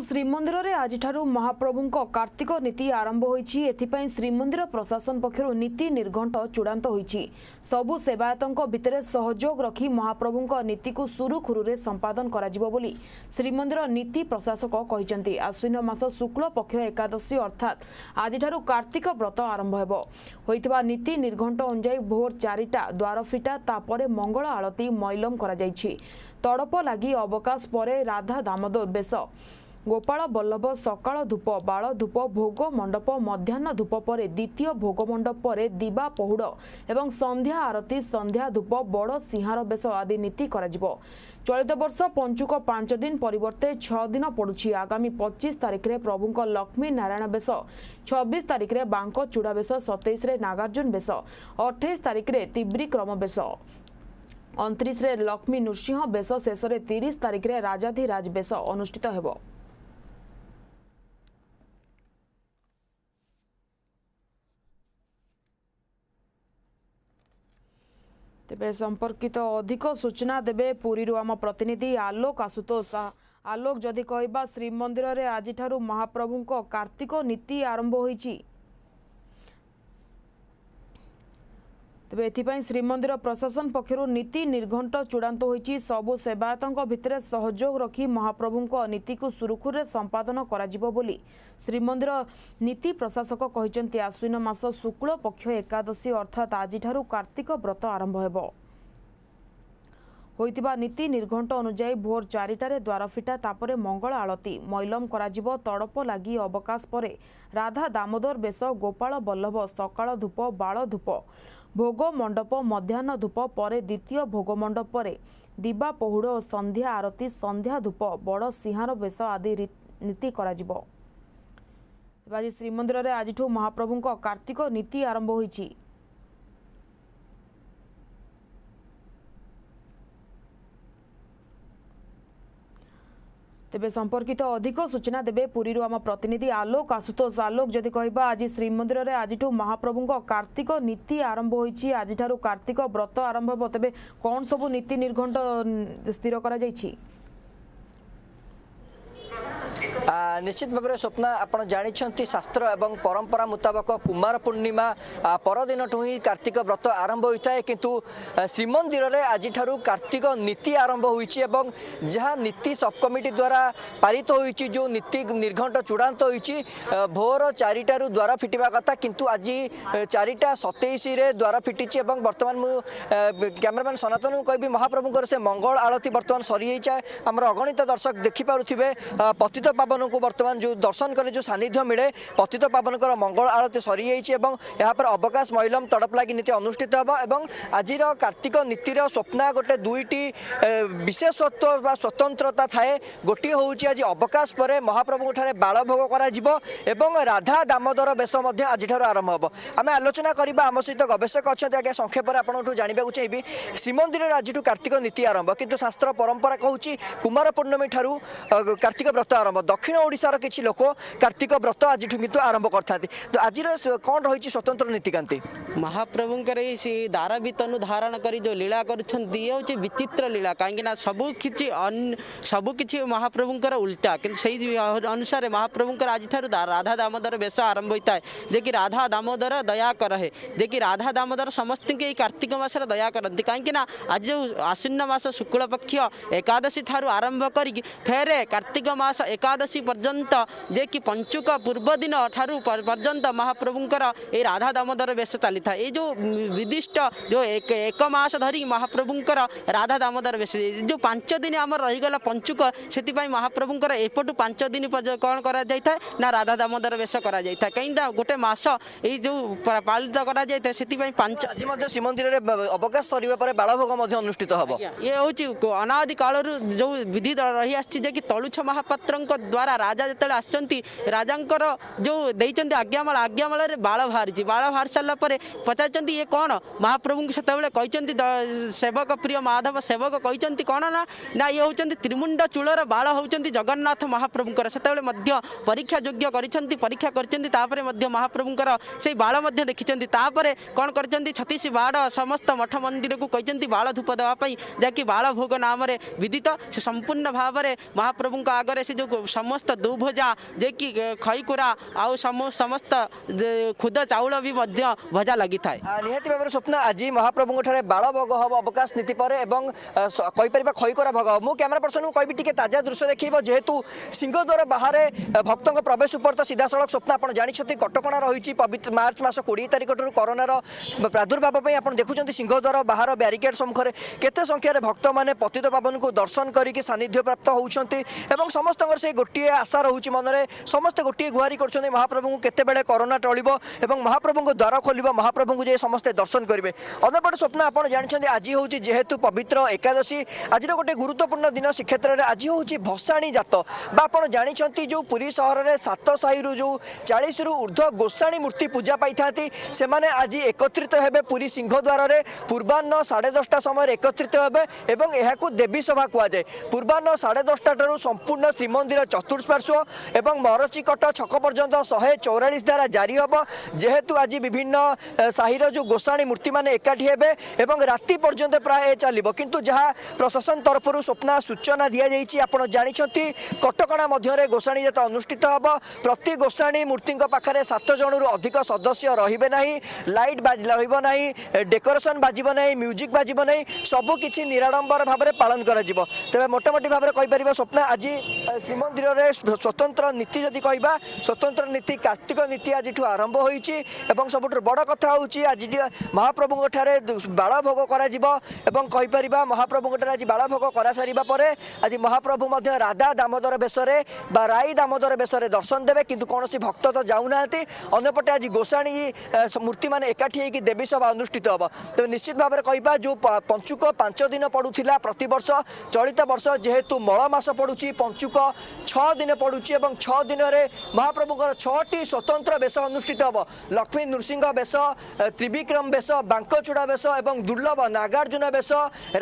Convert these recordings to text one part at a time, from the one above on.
ଶ୍ରୀମନ୍ଦିରରେ ଆଜିଠାରୁ ମହାପ୍ରଭୁଙ୍କ କାର୍ତ୍ତିକ ନୀତି ଆରମ୍ଭ ହୋଇଛି। ଏଥିପାଇଁ ଶ୍ରୀମନ୍ଦିର ପ୍ରଶାସନ ପକ୍ଷରୁ ନୀତି ନିର୍ଘଣ୍ଟ ଚୂଡ଼ାନ୍ତ ହୋଇଛି। ସବୁ ସେବାୟତଙ୍କ ଭିତରେ ସହଯୋଗ ରଖି ମହାପ୍ରଭୁଙ୍କ ନୀତିକୁ ସୁରୁଖୁରୁରେ ସମ୍ପାଦନ କରାଯିବ ବୋଲି ଶ୍ରୀମନ୍ଦିର ନୀତି ପ୍ରଶାସକ କହିଛନ୍ତି। ଆଶ୍ୱିନ ମାସ ଶୁକ୍ଳ ପକ୍ଷ ଏକାଦଶୀ ଅର୍ଥାତ୍ ଆଜିଠାରୁ କାର୍ତ୍ତିକ ବ୍ରତ ଆରମ୍ଭ ହେବ। ହୋଇଥିବା ନୀତି ନିର୍ଘଣ୍ଟ ଅନୁଯାୟୀ ଭୋର ଚାରିଟା ଦ୍ୱାର ଫିଟା ତାପରେ ମଙ୍ଗଳ ଆଳତୀ ମୈଲମ କରାଯାଇଛି। ତଡ଼ପ ଲାଗି ଅବକାଶ ପରେ ରାଧା ଦାମୋଦର ବେଶ ଗୋପାଳ ବଲ୍ଲଭ ସକାଳ ଧୂପ ବାଳ ଧୂପ ଭୋଗ ମଣ୍ଡପ ମଧ୍ୟାହ୍ନ ଧୂପ ପରେ ଦ୍ୱିତୀୟ ଭୋଗ ମଣ୍ଡପ ପରେ ଦିବା ପହୁଡ଼ ଏବଂ ସନ୍ଧ୍ୟା ଆରତୀ ସନ୍ଧ୍ୟା ଧୂପ ବଡ଼ ସିଂହାର ବେଶ ଆଦି ନୀତି କରାଯିବ। ଚଳିତ ବର୍ଷ ପଞ୍ଚୁକ ପାଞ୍ଚ ଦିନ ପରିବର୍ତ୍ତେ ଛଅ ଦିନ ପଡ଼ୁଛି। ଆଗାମୀ ପଚିଶ ତାରିଖରେ ପ୍ରଭୁଙ୍କ ଲକ୍ଷ୍ମୀ ନାରାୟଣ ବେଶ ଛବିଶ ତାରିଖରେ ବାଙ୍କ ଚୂଡ଼ା ବେଶ ସତେଇଶରେ ନାଗାର୍ଜୁନ ବେଶ ଅଠେଇଶ ତାରିଖରେ ତିବ୍ରିକ୍ରମ ବେଶ ଅଣତିରିଶରେ ଲକ୍ଷ୍ମୀ ନୃସିଂହ ବେଶ ଶେଷରେ ତିରିଶ ତାରିଖରେ ରାଜାଧିରାଜ ବେଶ ଅନୁଷ୍ଠିତ ହେବ। ତେବେ ସମ୍ପର୍କିତ ଅଧିକ ସୂଚନା ଦେବେ ପୁରୀରୁ ଆମ ପ୍ରତିନିଧି ଆଲୋକ ଆଶୁତୋଷ। ଆଲୋକ ଯଦି କହିବା ଶ୍ରୀମନ୍ଦିରରେ ଆଜିଠାରୁ ମହାପ୍ରଭୁଙ୍କ କାର୍ତ୍ତିକ ନୀତି ଆରମ୍ଭ ହୋଇଛି। ତେବେ ଏଥିପାଇଁ ଶ୍ରୀମନ୍ଦିର ପ୍ରଶାସନ ପକ୍ଷରୁ ନୀତି ନିର୍ଘଣ୍ଟ ଚୂଡ଼ାନ୍ତ ହୋଇଛି। ସବୁ ସେବାୟତଙ୍କ ଭିତରେ ସହଯୋଗ ରଖି ମହାପ୍ରଭୁଙ୍କ ନୀତିକୁ ସୁରୁଖୁରୁରେ ସମ୍ପାଦନ କରାଯିବ ବୋଲି ଶ୍ରୀମନ୍ଦିର ନୀତି ପ୍ରଶାସକ କହିଛନ୍ତି। ଆଶ୍ୱିନ ମାସ ଶୁକ୍ଳ ପକ୍ଷ ଏକାଦଶୀ ଅର୍ଥାତ୍ ଆଜିଠାରୁ କାର୍ତ୍ତିକ ବ୍ରତ ଆରମ୍ଭ ହେବ। ହୋଇଥିବା ନୀତି ନିର୍ଘଣ୍ଟ ଅନୁଯାୟୀ ଭୋର ଚାରିଟାରେ ଦ୍ୱାର ଫିଟା ତାପରେ ମଙ୍ଗଳ ଆଳତୀ ମୈଲମ କରାଯିବ ତଡ଼ପ ଲାଗି ଅବକାଶ ପରେ ରାଧା ଦାମୋଦର ବେଶ ଗୋପାଳ ବଲ୍ଲଭ ସକାଳ ଧୂପ ବାଳ ଧୂପ ଭୋଗ ମଣ୍ଡପ ମଧ୍ୟାହ୍ନ ଧୂପ ପରେ ଦ୍ୱିତୀୟ ଭୋଗ ମଣ୍ଡପ ପରେ ଦିବା ପହୁଡ଼ ଓ ସନ୍ଧ୍ୟା ଆରତୀ ସନ୍ଧ୍ୟା ଧୂପ ବଡ଼ ସିଂହାର ବେଶ ଆଦି ନୀତି କରାଯିବ। ଆଜି ଶ୍ରୀମନ୍ଦିରରେ ଆଜିଠୁ ମହାପ୍ରଭୁଙ୍କ କାର୍ତ୍ତିକ ନୀତି ଆରମ୍ଭ ହୋଇଛି। ତେବେ ସମ୍ପର୍କିତ ଅଧିକ ସୂଚନା ଦେବେ ପୁରୀରୁ ଆମ ପ୍ରତିନିଧି ଆଲୋକ ଆଶୁତୋଷ ଆଲୋକ। ଯଦି କହିବା ଆଜି ଶ୍ରୀମନ୍ଦିରରେ ଆଜିଠୁ ମହାପ୍ରଭୁଙ୍କ କାର୍ତ୍ତିକ ନୀତି ଆରମ୍ଭ ହୋଇଛି। ଆଜିଠାରୁ କାର୍ତ୍ତିକ ବ୍ରତ ଆରମ୍ଭ ହେବ। ତେବେ କ'ଣ ସବୁ ନୀତି ନିର୍ଘଣ୍ଟ ସ୍ଥିର କରାଯାଇଛି? ନିଶ୍ଚିତ ଭାବରେ ସ୍ୱପ୍ନା ଆପଣ ଜାଣିଛନ୍ତି ଶାସ୍ତ୍ର ଏବଂ ପରମ୍ପରା ମୁତାବକ କୁମାର ପୂର୍ଣ୍ଣିମା ପରଦିନଠୁ ହିଁ କାର୍ତ୍ତିକ ବ୍ରତ ଆରମ୍ଭ ହୋଇଥାଏ। କିନ୍ତୁ ଶ୍ରୀମନ୍ଦିରରେ ଆଜିଠାରୁ କାର୍ତ୍ତିକ ନୀତି ଆରମ୍ଭ ହୋଇଛି ଏବଂ ଯାହା ନୀତି ସବ୍ କମିଟି ଦ୍ୱାରା ପାରିତ ହୋଇଛି ଯେଉଁ ନୀତି ନିର୍ଘଣ୍ଟ ଚୂଡ଼ାନ୍ତ ହୋଇଛି ଭୋର ଚାରିଟାରୁ ଦ୍ୱାର ଫିଟିବା କଥା। କିନ୍ତୁ ଆଜି ଚାରିଟା ସତେଇଶରେ ଦ୍ୱାର ଫିଟିଛି ଏବଂ ବର୍ତ୍ତମାନ ମୁଁ କ୍ୟାମେରାମ୍ୟାନ୍ ସନାତନଙ୍କୁ କହିବି ମହାପ୍ରଭୁଙ୍କର ସେ ମଙ୍ଗଳ ଆଳତୀ ବର୍ତ୍ତମାନ ସରିଯାଇଛି। ଆମର ଅଗଣିତ ଦର୍ଶକ ଦେଖିପାରୁଥିବେ ପତିତ ପାବନକୁ ବର୍ତ୍ତମାନ ଯେଉଁ ଦର୍ଶନ କଲେ ଯେଉଁ ସାନ୍ନିଧ୍ୟ ମିଳେ ପତିତ ପାବନଙ୍କର ମଙ୍ଗଳ ଆଳତୀ ସରିଯାଇଛି ଏବଂ ଏହାପରେ ଅବକାଶ ମୈଲମ ତଡ଼ପ ଲାଗି ନୀତି ଅନୁଷ୍ଠିତ ହେବ ଏବଂ ଆଜିର କାର୍ତ୍ତିକ ନୀତିର ସ୍ୱପ୍ନା ଗୋଟେ ଦୁଇଟି ବିଶେଷତ୍ୱ ବା ସ୍ୱତନ୍ତ୍ରତା ଥାଏ। ଗୋଟିଏ ହେଉଛି ଆଜି ଅବକାଶ ପରେ ମହାପ୍ରଭୁଙ୍କଠାରେ ବାଳଭୋଗ କରାଯିବ ଏବଂ ରାଧା ଦାମୋଦର ବେଶ ମଧ୍ୟ ଆଜିଠାରୁ ଆରମ୍ଭ ହେବ। ଆମେ ଆଲୋଚନା କରିବା ଆମ ସହିତ ଗବେଷକ ଅଛନ୍ତି ଆଜ୍ଞା ସଂକ୍ଷେପରେ ଆପଣଙ୍କଠୁ ଜାଣିବାକୁ ଚାହିଁବି। ଶ୍ରୀମନ୍ଦିରରେ ଆଜିଠୁ କାର୍ତ୍ତିକ ନୀତି ଆରମ୍ଭ କିନ୍ତୁ ଶାସ୍ତ୍ର ପରମ୍ପରା କହୁଛି କୁମାର ପୂର୍ଣ୍ଣମୀ ଠାରୁ କାର୍ତ୍ତିକ ବ୍ରତ ଆରମ୍ଭ ଦକ୍ଷିଣ দক্ষিণ ওড়িশার কিছু লোক কার্তিক ব্রত আজিঠু কিন্তু আরম্ভ করে তো আজির কণ রয়েছে স্বতন্ত্র নীতিকান্তি মহাপ্রভুঙ্কর এই দ্বারা ভিতনু ধারণ করে যে লীলা করছেন ইয়ে হচ্ছে বিচিত্র লীলা কিনা সবু কিছু সবু কিছু মহাপ্রভুঙ্কর উল্টা কিন্তু সেই অনুসারে মহাপ্রভুঙ্কর আজিঠার রাধা দামোদর বেশ আরম্ভ হয়ে যে কি রাধা দামোদর দয়া করে যে কি রাধা দামোদর সমস্ত এই কার্তিক মাসের দয়া করতে কিনা আজ যে আশ্বিন মাস শুক্লপক্ষ একাদশী ঠার আরম্ভ করি ফের কার্তিক মাস একাদশী পর্যন্ত যে কি পঞ্চুক পূর্ব দিন ঠার পর্যন্ত মহাপ্রভুঙ্কর এই রাধা দামোদর বেশ চালি থাকে এই যে নির্দিষ্ট যে এক মাস ধরি মহাপ্রভুঙ্কর রাধা দামোদর বেশ যে পাঁচ দিন আমার রহিগলা পঞ্চুক সেপাই মহাপ্রভুঙ্কর এপটু পাঁচ দিন কম করা যাই না রাধা দামোদর বেশ করা যাই কিনা গোটে মাস এই যে পালিত করা যাই সেপাই পাঁচ আজ শ্রীমন্দিরের অবকাশ সরিবা পরে বাড়ভোগ অনুষ্ঠিত হব ইয়ে হচ্ছে অনাদি কাল যে বিধি রহি আসছে যে কি তলুছ মহাপাত্র দ্বারা ଦ୍ୱାରା ରାଜା ଯେତେବେଳେ ଆସିଛନ୍ତି ରାଜାଙ୍କର ଯେଉଁ ଦେଇଛନ୍ତି ଆଜ୍ଞାମାଳ ଆଜ୍ଞାମାଳରେ ବାଳ ବାହାରିଛି। ବାଳ ବାହାରି ସାରିଲା ପରେ ପଚାରିଛନ୍ତି ଇଏ କ'ଣ? ମହାପ୍ରଭୁଙ୍କୁ ସେତେବେଳେ କହିଛନ୍ତି ସେବକ ପ୍ରିୟ ମାଧବ ସେବକ କହିଛନ୍ତି କ'ଣ ନା ନା ଇଏ ହେଉଛନ୍ତି ତ୍ରିମୁଣ୍ଡ ଚୂଳର ବାଳ ହେଉଛନ୍ତି ଜଗନ୍ନାଥ ମହାପ୍ରଭୁଙ୍କର। ସେତେବେଳେ ମଧ୍ୟ ପରୀକ୍ଷା ଯୋଗ୍ୟ କରିଛନ୍ତି ପରୀକ୍ଷା କରିଛନ୍ତି ତାପରେ ମଧ୍ୟ ମହାପ୍ରଭୁଙ୍କର ସେଇ ବାଳ ମଧ୍ୟ ଦେଖିଛନ୍ତି। ତାପରେ କ'ଣ କରିଛନ୍ତି ଛତିଶ ବାଡ଼ ସମସ୍ତ ମଠ ମନ୍ଦିରକୁ କହିଛନ୍ତି ବାଳ ଧୂପ ଦେବା ପାଇଁ ଯାହାକି ବାଳ ଭୋଗ ନାମରେ ବିଦିତ। ସେ ସମ୍ପୂର୍ଣ୍ଣ ଭାବରେ ମହାପ୍ରଭୁଙ୍କ ଆଗରେ ସେ ଯେଉଁ সমস্ত দুভজা যে কি খইকুরা আউ সমস্ত খুদ চাউল বি মধ্য ভজা লাগি থাকে নিহতি ভাবে স্বপ্ন আজি মহাপ্রভুঙ্ ঠারে বাড় ভোগ হব অবকাশ নীতি পরে এবং কইপারিবা খইকরা ভোগ হব মু ক্যামেরা পর্সন কইবি টিকে তাজা দৃশ্য দেখাইব যেহেতু সিংহদ্বার বাহারে ভক্তঙ্ প্রবেশ উপর তো সিধাসলখ স্বপ্ন আপনার জাঁচান কটকা রয়েছে পবিত্র মার্চ মাস কোড়িয়ে তারিখ ঠার করোনার প্রাদুর্ভাব আপনার দেখুম সিংহদ্বার বাহার ব্যারিকেড সম্মুখে কেতে সংখ্যার ভক্ত মানে পতিত পাবনকু দর্শন করি সান্নিধ্য প্রাপ্ত হচ্ছেন এবং সমস্ত সেই গোটিয়ে ଗୋଟିଏ ଆଶା ରହୁଛି ମନରେ। ସମସ୍ତେ ଗୋଟିଏ ଗୁହାରି କରୁଛନ୍ତି ମହାପ୍ରଭୁଙ୍କୁ କେତେବେଳେ କରୋନା ଟଳିବ ଏବଂ ମହାପ୍ରଭୁଙ୍କ ଦ୍ୱାର ଖୋଲିବ ମହାପ୍ରଭୁଙ୍କୁ ଯାଇ ସମସ୍ତେ ଦର୍ଶନ କରିବେ। ଅନ୍ୟପଟେ ସ୍ୱପ୍ନ ଆପଣ ଜାଣିଛନ୍ତି ଆଜି ହେଉଛି ଯେହେତୁ ପବିତ୍ର ଏକାଦଶୀ ଆଜିର ଗୋଟେ ଗୁରୁତ୍ୱପୂର୍ଣ୍ଣ ଦିନ ଶ୍ରୀକ୍ଷେତ୍ରରେ ଆଜି ହେଉଛି ଭସାଣୀ ଜାତ। ବା ଆପଣ ଜାଣିଛନ୍ତି ଯେଉଁ ପୁରୀ ସହରରେ ସାତ ସାହିରୁ ଯେଉଁ ଚାଳିଶରୁ ଉର୍ଦ୍ଧ୍ୱ ଗୋସାଣୀ ମୂର୍ତ୍ତି ପୂଜା ପାଇଥାନ୍ତି ସେମାନେ ଆଜି ଏକତ୍ରିତ ହେବେ ପୁରୀ ସିଂହଦ୍ୱାରରେ ପୂର୍ବାହ୍ନ ସାଢ଼େ ଦଶଟା ସମୟରେ ଏକତ୍ରିତ ହେବେ ଏବଂ ଏହାକୁ ଦେବୀ ସଭା କୁହାଯାଏ। ପୂର୍ବାହ୍ନ ସାଢ଼େ ଦଶଟା ଠାରୁ ସମ୍ପୂର୍ଣ୍ଣ ଶ୍ରୀମନ୍ଦିର ଚତୁଃପାର୍ଶ୍ୱ চতুষ্পার্শ্ব এবং মরচিকট ছক পর্যন্ত শহে চৌরাশ ধারা জারি হব যেহেতু আজ বিভিন্ন সাহির যে গোসাণী মূর্তি মানে একাঠি হবে এবং রাতে পর্যন্ত প্রায় এ চালিব কিন্তু যা প্রশাসন তরফর স্বপ্না সূচনা দিয়া যাই আপনার জাঁচান কটকা মধ্যে গোসাণী যাতে অনুষ্ঠিত হব প্রতি গোসাণী মূর্তি পাখে সাত জনর অধিক সদস্য রহবে না লাইট রহব না ডেকোরেসন বাজিব না মিউজিক বাজিব না সবু কিছু নিরাড়ম্বর ভাবে পালন করা তবে মোটামুটি ভাবে কইপার স্বপ্না আজ শ্রীমন্দিরের ସ୍ୱତନ୍ତ୍ର ନୀତି ଯଦି କହିବା ସ୍ୱତନ୍ତ୍ର ନୀତି କାର୍ତ୍ତିକ ନୀତି ଆଜିଠୁ ଆରମ୍ଭ ହୋଇଛି ଏବଂ ସବୁଠାରୁ ବଡ଼ କଥା ହେଉଛି ଆଜି ଟିକେ ମହାପ୍ରଭୁଙ୍କ ଠାରେ ଦୁ- ବାଳ ଭୋଗ କରାଯିବ ଏବଂ କହିପାରିବା ମହାପ୍ରଭୁଙ୍କ ଠାରେ ଆଜି ବାଳ ଭୋଗ କରାସାରିବା ପରେ ଆଜି ମହାପ୍ରଭୁ ମଧ୍ୟ ରାଧା ଦାମୋଦର ବେଶରେ ବା ରାଇ ଦାମୋଦର ବେଶରେ ଦର୍ଶନ ଦେବେ କିନ୍ତୁ କୌଣସି ଭକ୍ତ ତ ଯାଉନାହାନ୍ତି। ଅନ୍ୟପଟେ ଆଜି ଗୋସାଣୀ ମୂର୍ତ୍ତିମାନେ ଏକାଠି ହେଇକି ଦେବୀ ସଭା ଅନୁଷ୍ଠିତ ହେବ। ତେବେ ନିଶ୍ଚିତ ଭାବରେ କହିବା ଯେଉଁ ପଞ୍ଚୁକ ପାଞ୍ଚ ଦିନ ପଡ଼ୁଥିଲା ପ୍ରତିବର୍ଷ ଚଳିତ ବର୍ଷ ଯେହେତୁ ମଳ ମାସ ପଡ଼ୁଛି ପଞ୍ଚୁକ ଛଅ দিনে পড়ুছি এবং ছ দিনরে মহাপ্রভুঙ্কর ছটি স্বতন্ত্র বেশ অনুষ্ঠিত হব লক্ষ্মী নৃসিংহ বেশ ত্রিবিক্রম বেশ বাঙ্কচূড়া বেশ এবং দুর্লভ নাগার্জুন বেশ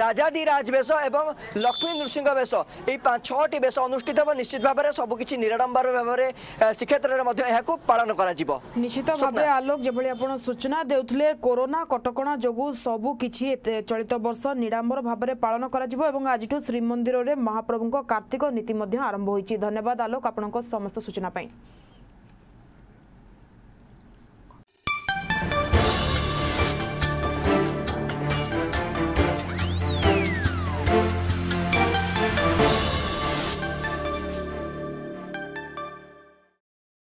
রাজাদিরাজ বেশ এবং লক্ষ্মী নৃসিংহ বেশ এই ছটি বেশ অনুষ্ঠিত হব নিশ্চিত ভাবে সবুকিছি নিরাড়ম্বর ভাবে শ্রীক্ষেত্রে এখন পালন করা নিশ্চিত ভাবে আলোক যেভাবে আপনার সূচনা দেউলে করোনা কটকা যোগ সবু কিছু চলিত বর্ষ নিরাম্বর ভাবে পালন করা এবং আজ শ্রীমন্দিরের মহাপ্রভুঙ্ কার্তিক নীতি আরম্ভ হয়েছে ধন্যবাদ धन्यवाद। आलोक आपण समस्त सूचना